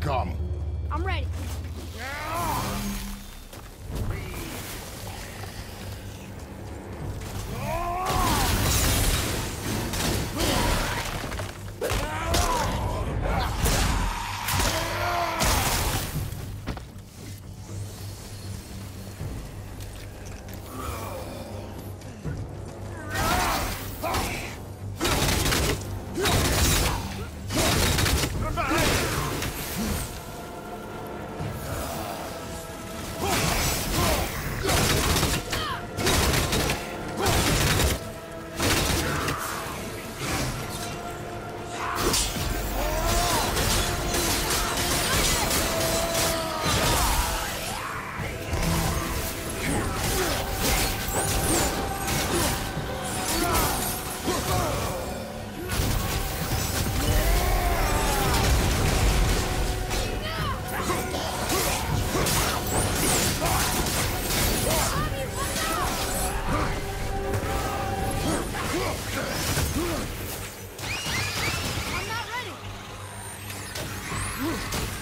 come. Move.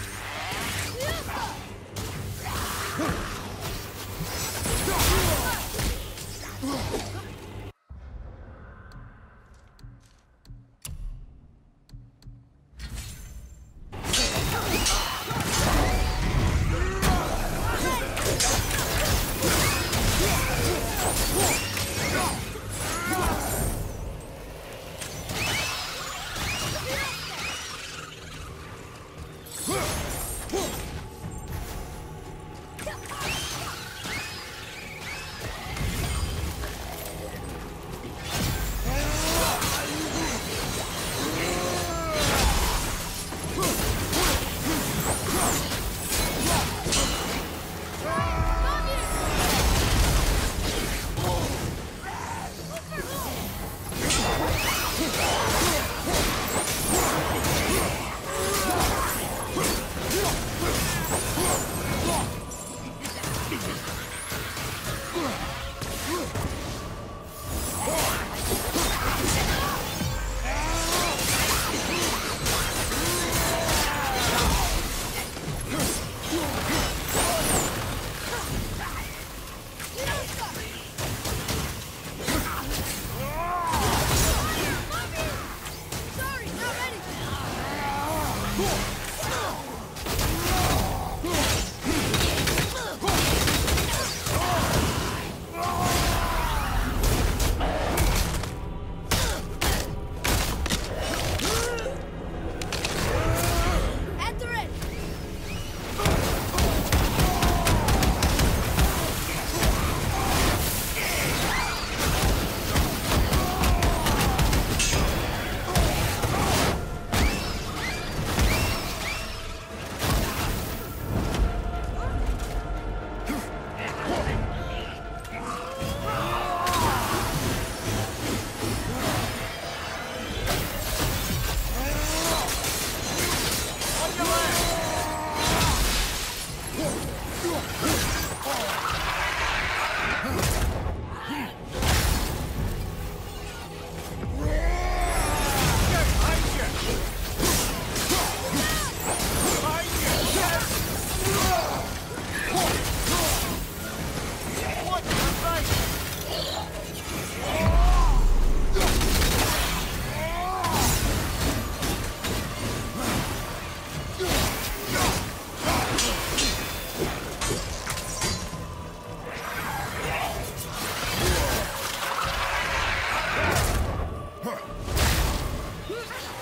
Huh?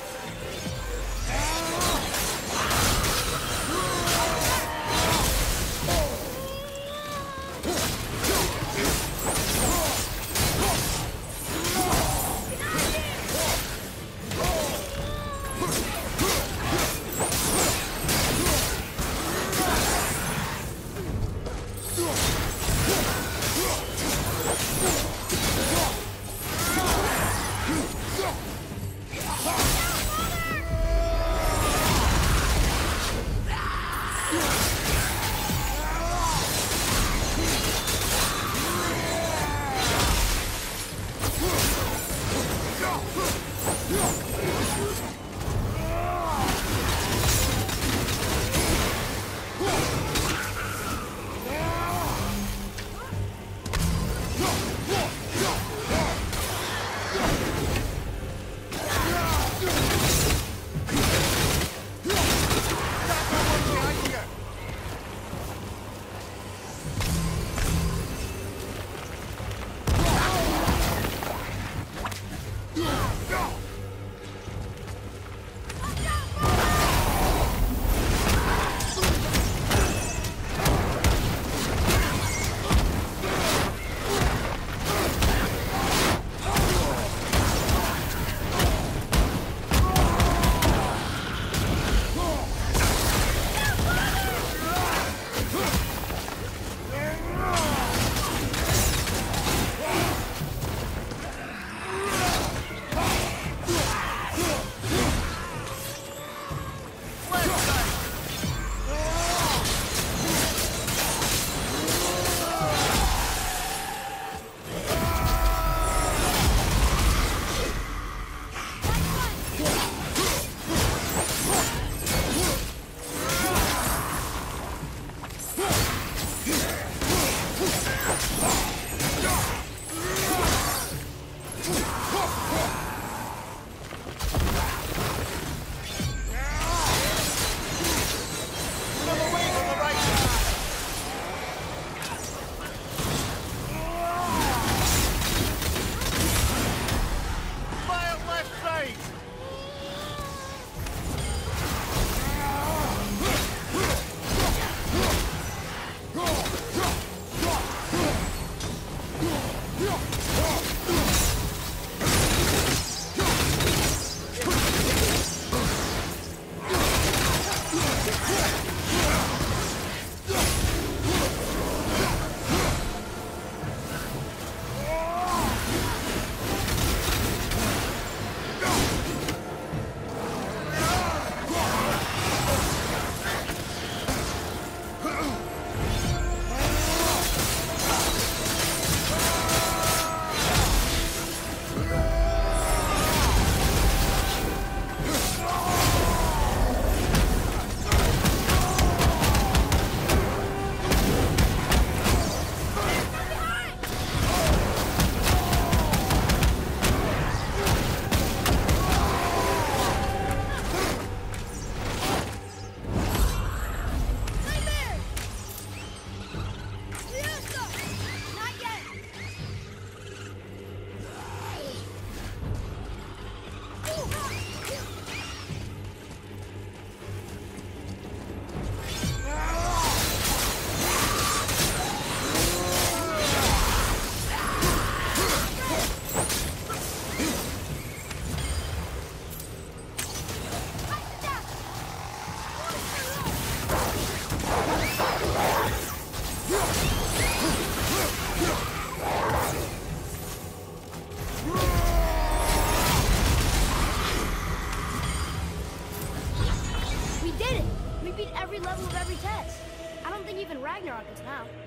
Ragnarok is now.